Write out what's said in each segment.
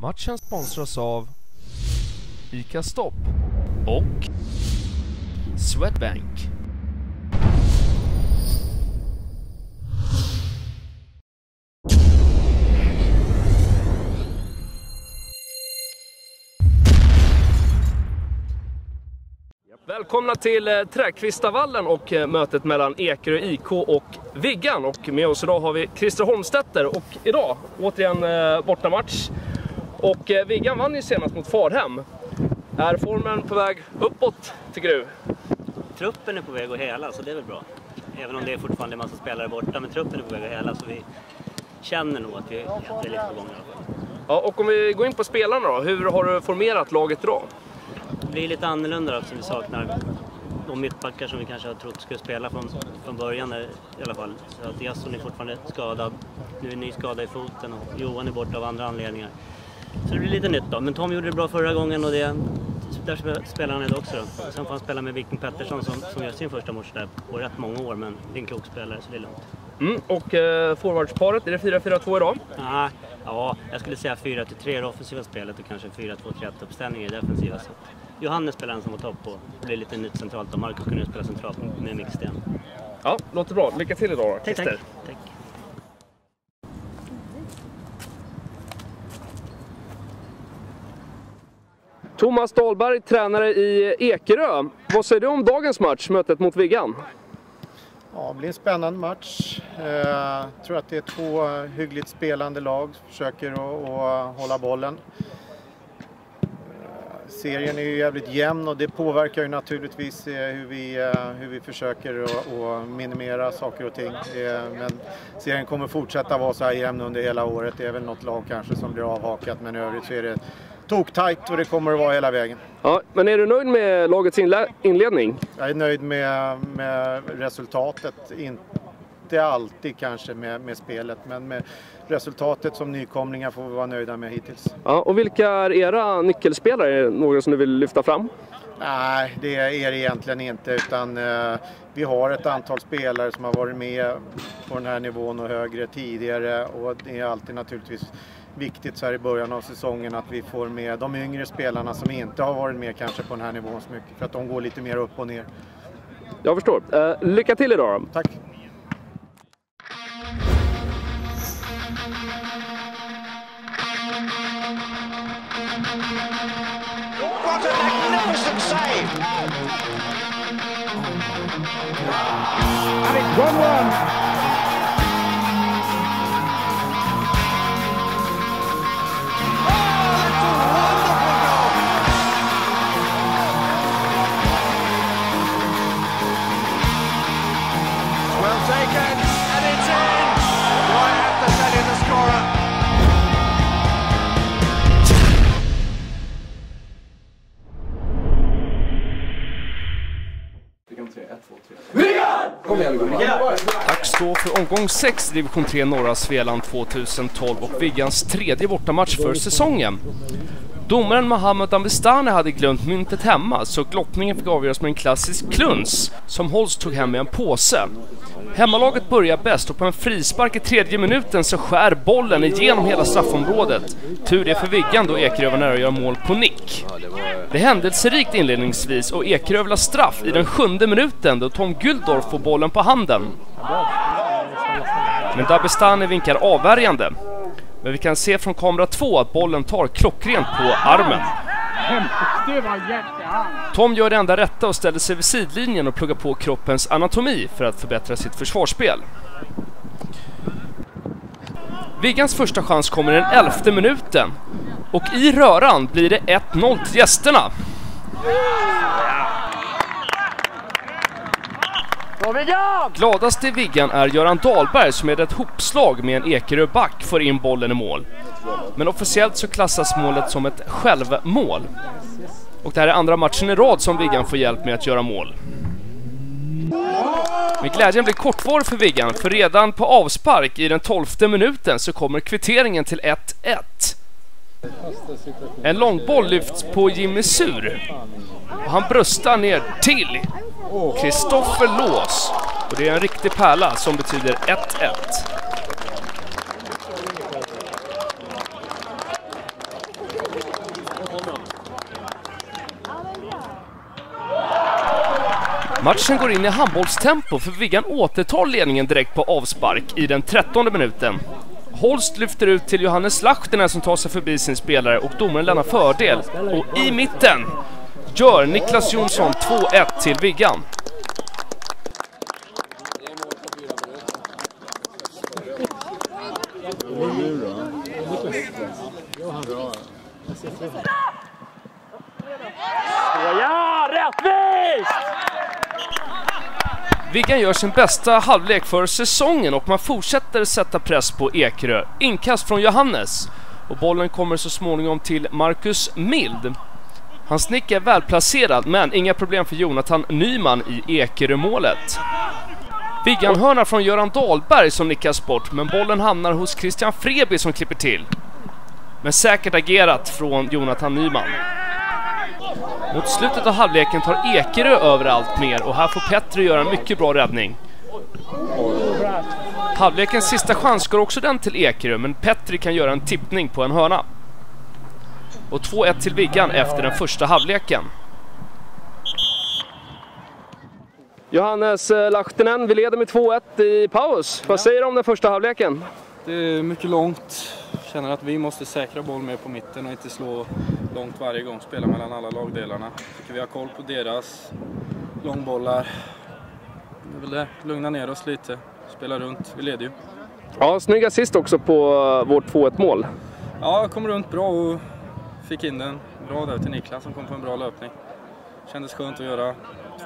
Matchen sponsras av ICA Stopp och Swedbank. Välkomna till eh, Träkvistavallen och eh, mötet mellan Ekerö IK och Viggan. Och med oss idag har vi Christer Holmstetter och idag återigen eh, bortamatch. Och eh, Viggan vann ju senast mot Farhem. Är formen på väg uppåt tycker du? truppen är på väg att hela så det är väl bra. Även om det är fortfarande en massa spelare borta, men truppen är på väg att hela så vi känner nog att vi, är lite på gång. Ja, och om vi går in på spelarna då. Hur har du formerat laget idag? Det blir lite annorlunda då, eftersom vi saknar de mittbackar som vi kanske har trott skulle spela från, från början i alla fall. Så att Jasson är fortfarande skadad. Nu är en ny skada i foten och Johan är borta av andra anledningar. Så det blir lite nytt då. Men Tom gjorde det bra förra gången och det, där spe- spelar han idag också då. Och sen får han spela med Viking Pettersson som, som gör sin första match där på rätt många år, men det är en klok spelare så det är lugnt. Mm, och eh, forwardsparet, är det 4-4-2 idag? Ah, ja, jag skulle säga 4-3 i det offensiva spelet och kanske 4-2-3-1 uppställning i det defensiva. Så Johannes spelar en som var topp och blir lite nytt centralt och Marcus kunde ju spela centralt med Mixten. Ja, låter bra. Lycka till idag då, Tack, Christer. tack. tack. Thomas Dahlberg, tränare i Ekerö. Vad säger du om dagens match, mötet mot Viggan? Ja, det blir en spännande match. Jag tror att det är två hyggligt spelande lag som försöker att, hålla bollen. Eh, Serien är ju jävligt jämn och det påverkar ju naturligtvis eh, hur vi, eh, hur vi försöker att, att minimera saker och ting. Eh, Men serien kommer fortsätta vara så här jämn under hela året. Det är väl något lag kanske som blir avhakat men i övrigt så är det toktajt och det kommer att vara hela vägen. Ja, men är du nöjd med lagets inledning? Jag är nöjd med, med resultatet. Inte alltid kanske med, med spelet, men med resultatet som nykomlingar får vi vara nöjda med hittills. Ja, och vilka är era nyckelspelare? Är det några som du vill lyfta fram? Nej, det är det egentligen inte, utan eh, vi har ett antal spelare som har varit med på den här nivån och högre tidigare och det är alltid naturligtvis viktigt så här i början av säsongen att vi får med de yngre spelarna som inte har varit med kanske på den här nivån så mycket, för att de går lite mer upp och ner. Jag förstår. Eh, lycka till idag då. Tack! What a magnificent save! And it's 1 Dags då för omgång 6 division 3 norra Svealand 2012 och Viggans tredje bortamatch för säsongen. Domaren Mohammed Ambestani hade glömt myntet hemma så lottningen fick avgöras med en klassisk kluns som Holst tog hem med en påse. Hemmalaget börjar bäst och på en frispark i tredje minuten så skär bollen igenom hela straffområdet. Tur det för Viggan då Ekeröv var nära att göra mål på nick. Det är händelserikt inledningsvis och Ekeröv vill straff i den sjunde minuten då Tom Guldorf får bollen på handen. Men Dabestani vinkar avvärjande. Men vi kan se från kamera 2 att bollen tar klockrent på armen. Tom gör det enda rätta och ställer sig vid sidlinjen och pluggar på kroppens anatomi för att förbättra sitt försvarsspel. Viggans första chans kommer i den elfte minuten. Och i röran blir det 1-0 till gästerna. Gladast i Viggan är Göran Dahlberg som med ett hopslag med en Ekerö-back får in bollen i mål. Men officiellt så klassas målet som ett självmål. Och det här är andra matchen i rad som Viggan får hjälp med att göra mål. Men glädjen blir kortvarig för Viggan, för redan på avspark i den tolfte minuten så kommer kvitteringen till 1-1. En långboll lyfts på Jimmy Sur. Och han bröstar ner till Kristoffer Lås. Och det är en riktig pärla som betyder 1-1. Matchen går in i handbollstempo för Viggan återtar ledningen direkt på avspark i den trettonde minuten. Holst lyfter ut till Johannes Lahtinen som tar sig förbi sin spelare och domaren lämnar fördel. Och i mitten gör Niklas Jonsson 2-1 till Viggan. Ja, Viggan gör sin bästa halvlek för säsongen och man fortsätter sätta press på Ekerö. Inkast från Johannes. Och bollen kommer så småningom till Marcus Mild. Hans nick är välplacerad men inga problem för Jonathan Nyman i Ekerö-målet. Viggan-hörna från Göran Dahlberg som nickas bort men bollen hamnar hos Christian Freby som klipper till. Men säkert agerat från Jonathan Nyman. Mot slutet av halvleken tar Ekerö över allt mer och här får Petri göra en mycket bra räddning. Halvlekens sista chans går också den till Ekerö, men Petri kan göra en tippning på en hörna. Och 2-1 till Viggan efter den första halvleken. Johannes eh, Lahtinen, vi leder med 2-1 i paus. Vad säger du om den första halvleken? Det är mycket långt. Känner att vi måste säkra boll mer på mitten och inte slå långt varje gång. Spela mellan alla lagdelarna. Tycker vi har koll på deras långbollar. Det är väl det. Lugna ner oss lite. Spela runt. Vi leder ju. Ja, snygg assist också på eh, vårt 2-1 mål. Ja, kom runt bra och fick in den bra där till Niklas som kom på en bra löpning. Kändes skönt att göra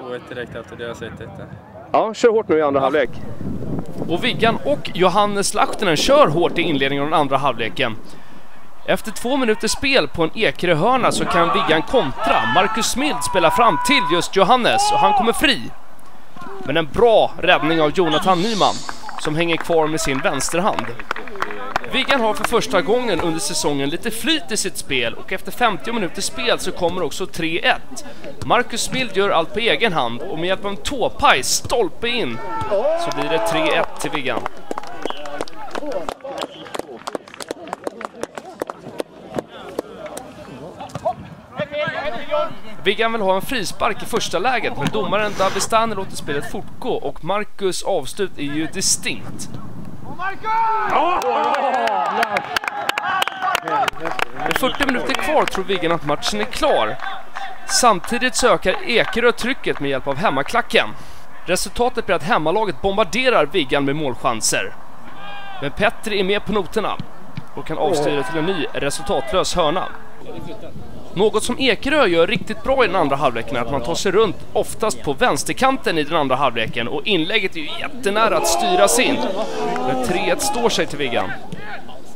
2-1 direkt efter deras 1-1. där. Ja, kör hårt nu i andra halvlek. Och Viggan och Johannes Lahtinen kör hårt i inledningen av den andra halvleken. Efter två minuters spel på en Ekerö-hörna så kan Viggan kontra. Marcus Mild spelar fram till just Johannes och han kommer fri. Men en bra räddning av Jonathan Nyman som hänger kvar med sin vänsterhand. Viggan har för första gången under säsongen lite flyt i sitt spel och efter 50 minuters spel så kommer också 3-1. Marcus Mild gör allt på egen hand och med hjälp av en tåpaj stolpe in så blir det 3-1 till Viggan. Viggan vill ha en frispark i första läget men domaren Davistani låter spelet fortgå och Marcus avslut är ju distinkt. Med 40 minuter kvar tror Viggen att matchen är klar. Samtidigt så ökar Ekerö trycket med hjälp av hemmaklacken. Resultatet blir att hemmalaget bombarderar Viggan med målchanser. Men Petri är med på noterna och kan avstyra till en ny resultatlös hörna. Något som Ekerö gör riktigt bra i den andra halvleken är att man tar sig runt oftast på vänsterkanten i den andra halvleken och inlägget är ju jättenära att styras in. Men 3-1 står sig till Viggan.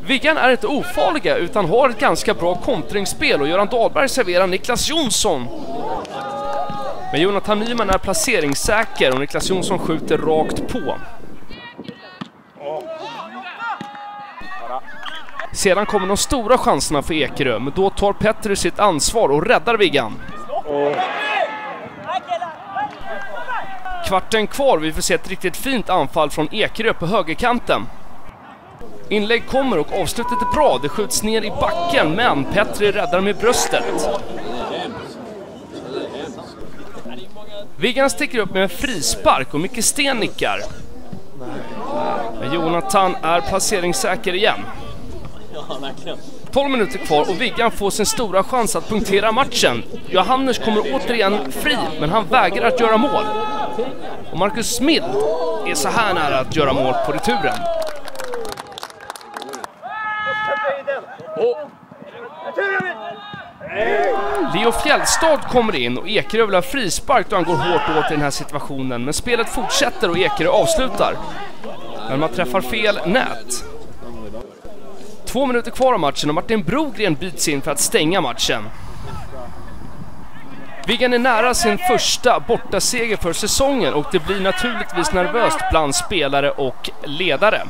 Viggan är inte ofarliga utan har ett ganska bra kontringsspel och Göran Dahlberg serverar Niklas Jonsson. Men Jonathan Nyman är placeringssäker och Niklas Jonsson skjuter rakt på. Sedan kommer de stora chanserna för Ekerö, men då tar Petri sitt ansvar och räddar Viggan. Kvarten kvar, vi får se ett riktigt fint anfall från Ekerö på högerkanten. Inlägg kommer och avslutet är bra, det skjuts ner i backen, men Petri räddar med bröstet. Viggan sticker upp med en frispark och Micke Sten nickar. Men Jonathan är placeringssäker igen. 12 minuter kvar och Viggan får sin stora chans att punktera matchen. Johannes kommer återigen fri, men han vägrar att göra mål. Och Marcus Smith är så här nära att göra mål på returen. Leo Fjällstad kommer in och Ekerö vill ha frispark då han går hårt åt i den här situationen. Men spelet fortsätter och Ekerö avslutar. Men man träffar fel nät. Två minuter kvar av matchen och Martin Brogren byts in för att stänga matchen. Viggan är nära sin första bortaseger för säsongen och det blir naturligtvis nervöst bland spelare och ledare.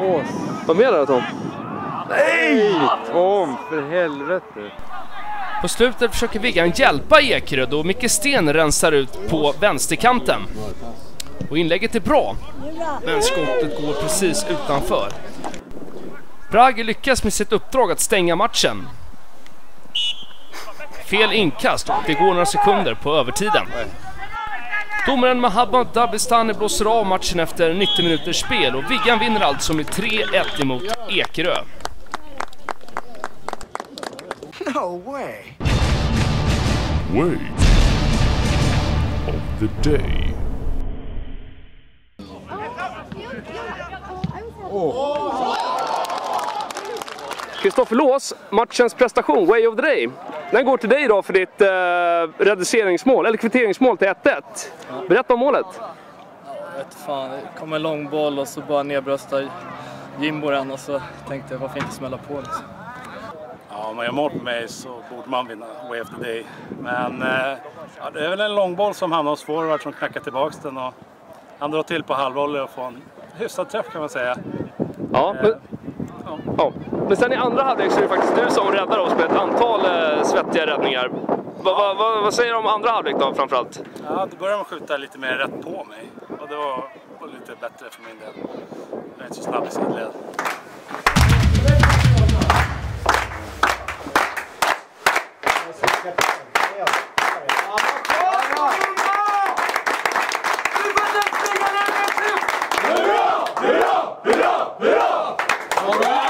Åh, Vad menar du Tom? nej! Tom, för helvete. På slutet försöker Viggan hjälpa Ekerö då Micke Sten rensar ut på vänsterkanten. Och inlägget är bra, men skottet går precis utanför. Brage lyckas med sitt uppdrag att stänga matchen. Fel inkast och det går några sekunder på övertiden. Domaren Mahabad Dabistani blåser av matchen efter 90 minuters spel och Viggan vinner alltså med 3-1 emot Ekerö. No way. Way of the day. Kristoffer Lås, matchens prestation, Way of the Day. Den går till dig då för ditt eh, reduceringsmål, eller kvitteringsmål till 1-1. Berätta om målet. Jag vet fan, det kom en lång boll och så bara nedbröstar Jimbo den och så tänkte jag varför inte smälla på liksom. Ja, om man gör mål på mig så borde man vinna Way of the Day. Men eh, ja, det är väl en långboll som hamnar hos forward som knackar tillbaks den och han drar till på halvvolley och får en hyfsad träff kan man säga. Ja, men, Ja. Men sen i andra halvlek så är det faktiskt du som räddar oss med ett antal eh, svettiga räddningar. Va, va, va, vad säger du om andra halvlek då framförallt? Ja, då började de skjuta lite mer rätt på mig. Och det var, var lite bättre för min del. Jag är inte så snabb i sidled. Hurra! All right.